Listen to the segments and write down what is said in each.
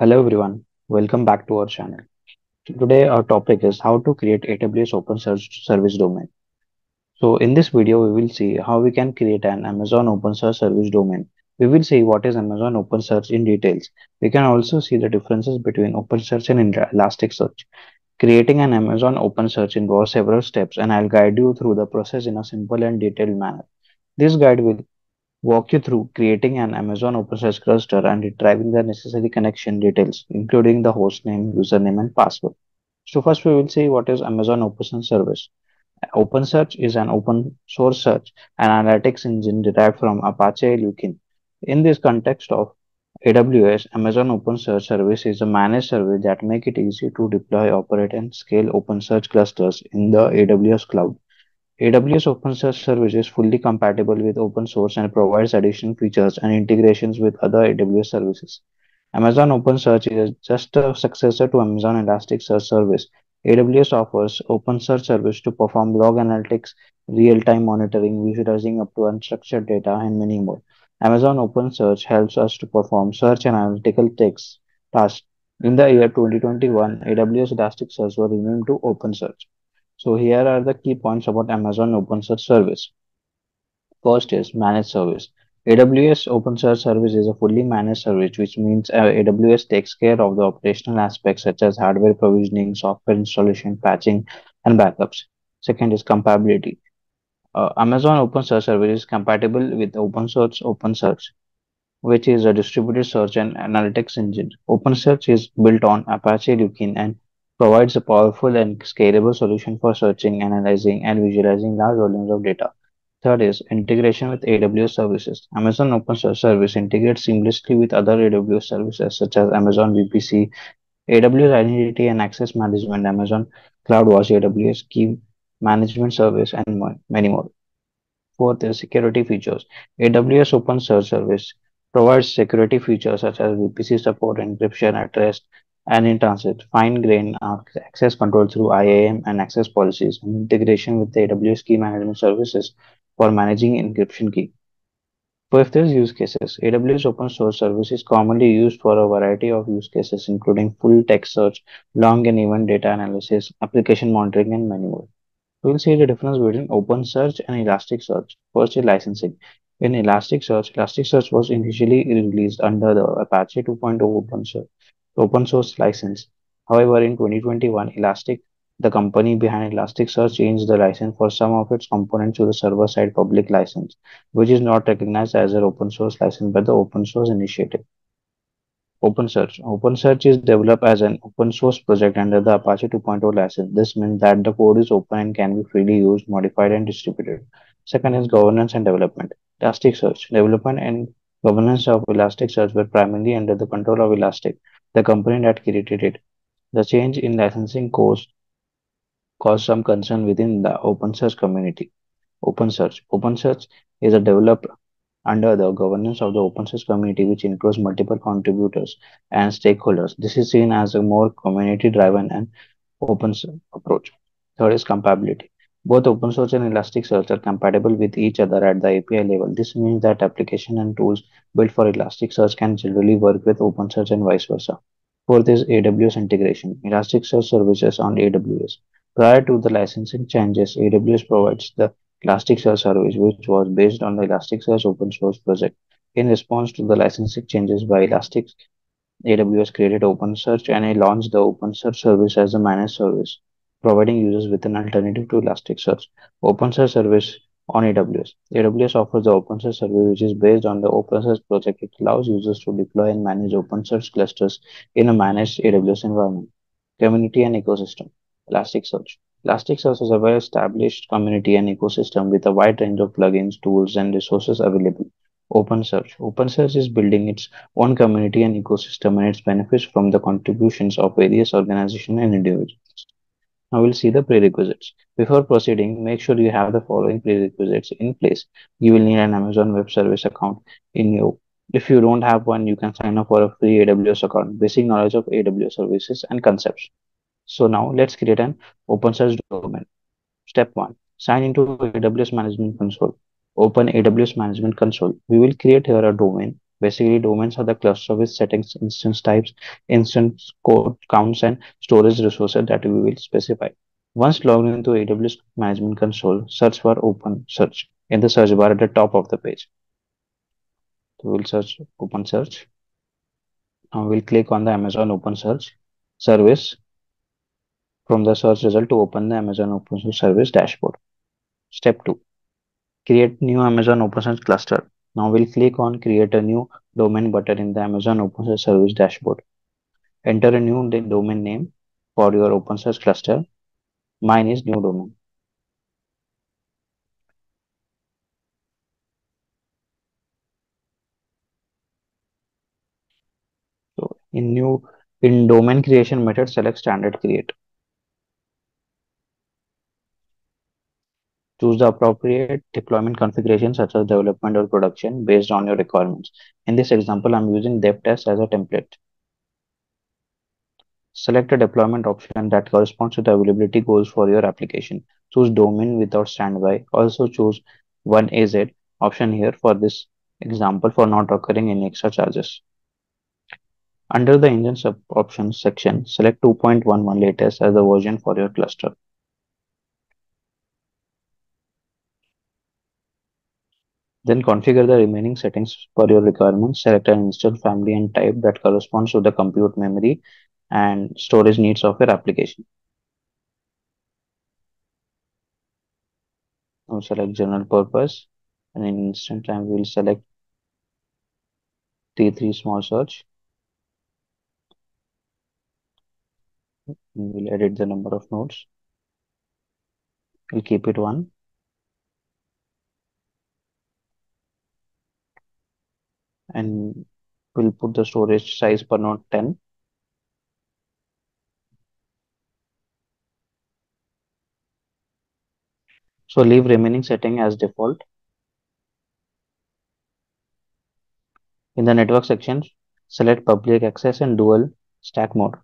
Hello everyone, welcome back to our channel. Today our topic is how to create AWS Open Search Service domain. So in this video we will see how we can create an Amazon Open Search Service domain. We will see what is Amazon Open Search in details. We can also see the differences between Open OpenSearch and Elasticsearch. Creating an Amazon Open Search involves several steps and I'll guide you through the process in a simple and detailed manner. This guide will walk you through creating an Amazon OpenSearch cluster and retrieving the necessary connection details, including the hostname, username, and password. So first we will see what is Amazon OpenSearch service. OpenSearch is an open source search and analytics engine derived from Apache Lucene. In this context of AWS, Amazon OpenSearch service is a managed service that make it easy to deploy, operate, and scale OpenSearch clusters in the AWS cloud. AWS OpenSearch service is fully compatible with open source and provides additional features and integrations with other AWS services. Amazon OpenSearch is just a successor to Amazon Elasticsearch service. AWS offers OpenSearch service to perform log analytics, real-time monitoring, visualizing up to unstructured data, and many more. Amazon OpenSearch helps us to perform search and analytical text tasks. In the year 2021, AWS Elasticsearch was renamed to OpenSearch. So here are the key points about Amazon OpenSearch service. First is managed service. AWS OpenSearch service is a fully managed service, which means uh, AWS takes care of the operational aspects such as hardware provisioning, software installation, patching, and backups. Second is compatibility. Uh, Amazon OpenSearch service is compatible with OpenSearch OpenSearch, which is a distributed search and analytics engine. OpenSearch is built on Apache Lucene and provides a powerful and scalable solution for searching, analyzing, and visualizing large volumes of data. Third is integration with AWS services. Amazon OpenSearch service integrates seamlessly with other AWS services such as Amazon VPC, AWS Identity and Access Management, Amazon CloudWatch, AWS Key Management Service, and many more. Fourth is security features. AWS OpenSearch service provides security features such as VPC support, encryption at rest, and in transit, fine-grained access control through IAM and access policies, and integration with the AWS key management services for managing encryption key. Fifth is use cases. AWS open source service is commonly used for a variety of use cases, including full text search, long and even data analysis, application monitoring, and many more. We will see the difference between open search and Elasticsearch. First is licensing. In Elasticsearch, Elasticsearch was initially released under the Apache 2.0 open source open source license. However, in 2021, Elastic, the company behind Elasticsearch, changed the license for some of its components to the server-side public license, which is not recognized as an open source license by the Open Source Initiative. OpenSearch. OpenSearch is developed as an open source project under the Apache 2.0 license. This means that the code is open and can be freely used, modified, and distributed. Second is governance and development. Elasticsearch. Development and governance of Elasticsearch were primarily under the control of Elastic the company that created it. The change in licensing caused, caused some concern within the OpenSearch community. OpenSearch. OpenSearch is a developed under the governance of the OpenSearch community, which includes multiple contributors and stakeholders. This is seen as a more community-driven and open approach. Third is compatibility. Both open source and Elasticsearch are compatible with each other at the API level. This means that application and tools built for Elasticsearch can generally work with OpenSearch and vice versa. Fourth is AWS integration. Elasticsearch services on AWS. Prior to the licensing changes, AWS provides the Elasticsearch service, which was based on the Elasticsearch open source project. In response to the licensing changes by Elastic, AWS created OpenSearch and launched the OpenSearch service as a managed service providing users with an alternative to Elasticsearch. OpenSearch service on AWS. AWS offers the OpenSearch service, which is based on the OpenSearch project. It allows users to deploy and manage OpenSearch clusters in a managed AWS environment. Community and ecosystem. Elasticsearch. Elasticsearch is a well-established community and ecosystem with a wide range of plugins, tools, and resources available. OpenSearch. OpenSearch is building its own community and ecosystem and it benefits from the contributions of various organizations and individuals. Now we'll see the prerequisites. Before proceeding, make sure you have the following prerequisites in place. You will need an Amazon Web Service account in you. If you don't have one, you can sign up for a free AWS account. Basic knowledge of AWS services and concepts. So now let's create an OpenSearch domain. Step 1. Sign into AWS Management Console. Open AWS Management Console. We will create here a domain Basically, domains are the cluster with settings, instance types, instance code counts, and storage resources that we will specify. Once logged into AWS Management Console, search for Open Search in the search bar at the top of the page. So we'll search Open Search. Now we'll click on the Amazon Open Search service from the search result to open the Amazon Open Search service dashboard. Step 2. Create new Amazon Open Search cluster. Now we'll click on create a new domain button in the Amazon Open Search service dashboard. Enter a new domain name for your Open Search cluster. Mine is new domain. So in new in domain creation method, select standard create. Choose the appropriate deployment configuration such as development or production based on your requirements. In this example, I'm using DevTest as a template. Select a deployment option that corresponds to the availability goals for your application. Choose domain without standby. Also choose 1AZ option here for this example for not occurring any extra charges. Under the engine sub options section, select 2.11 latest as the version for your cluster. Then configure the remaining settings for your requirements. Select an instance family and type that corresponds to the compute memory and storage needs of your application. Now select general purpose and in instant time we will select T3 small search. We will edit the number of nodes. We'll keep it one. And we'll put the storage size per node 10. So leave remaining setting as default. In the network section, select public access and dual stack mode.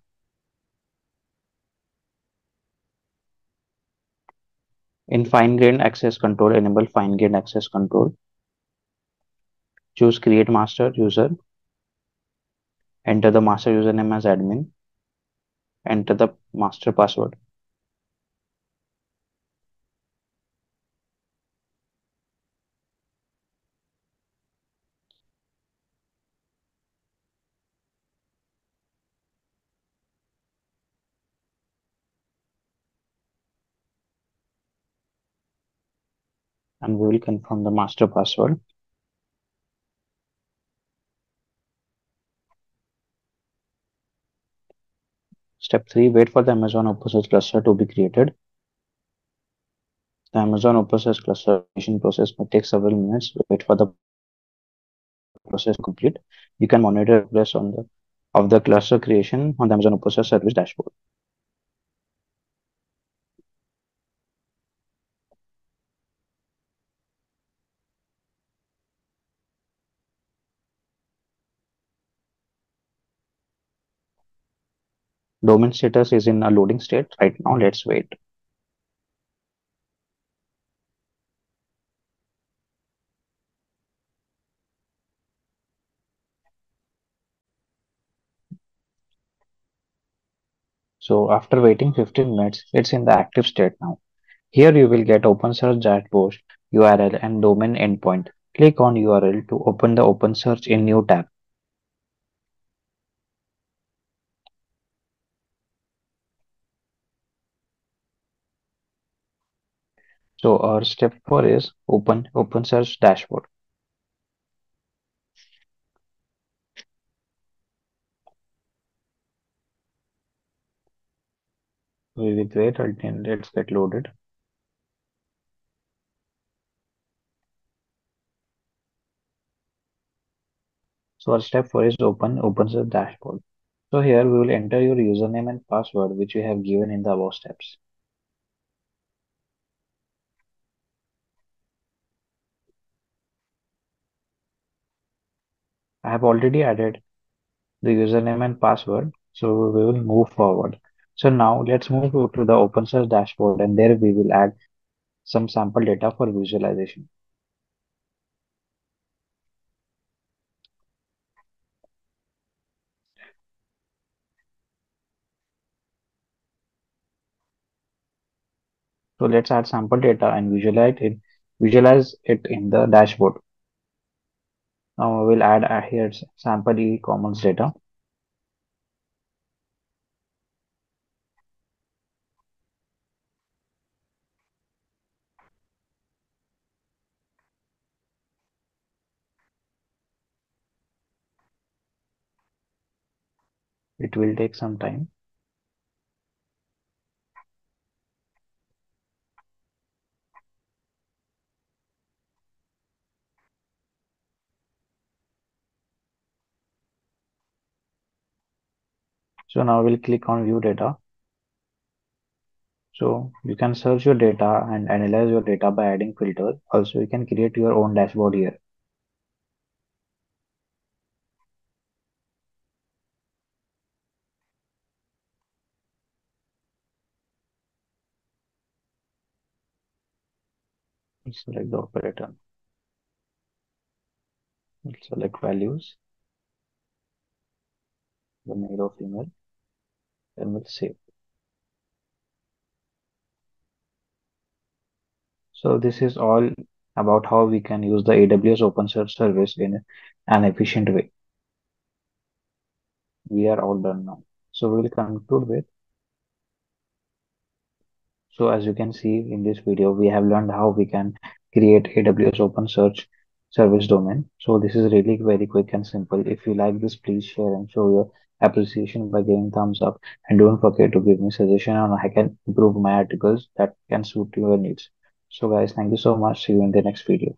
In fine-grained access control, enable fine-grained access control. Choose create master user. Enter the master username as admin. Enter the master password. and we will confirm the master password. Step 3. Wait for the Amazon OpenSearch cluster to be created. The Amazon OpenSearch cluster creation process may take several minutes. Wait for the process to complete. You can monitor progress on the of the cluster creation on the Amazon OpenSearch service dashboard. Domain status is in a loading state right now. Let's wait. So after waiting 15 minutes, it's in the active state now. Here you will get OpenSearch dashboard URL and domain endpoint. Click on URL to open the OpenSearch in new tab. So our step four is open OpenSearch dashboard. We will wait until let's get loaded. So our step four is open OpenSearch dashboard. So here we will enter your username and password which we have given in the above steps. I have already added the username and password. So we will move forward. So now let's move to the open source dashboard and there we will add some sample data for visualization. So let's add sample data and visualize it, visualize it in the dashboard. Now we'll add uh, here sample e-commerce data. It will take some time. So now we'll click on view data. So you can search your data and analyze your data by adding filters. Also, you can create your own dashboard here. Select the operator. Select values, the male or female, and we'll save. So this is all about how we can use the AWS OpenSearch service in an efficient way. We are all done now. So we will conclude with So as you can see in this video, we have learned how we can create AWS OpenSearch service domain. So this is really very quick and simple. If you like this, please share and show your appreciation by giving thumbs up. And don't forget to give me suggestion on how I can improve my articles that can suit your needs. So guys, thank you so much. See you in the next video.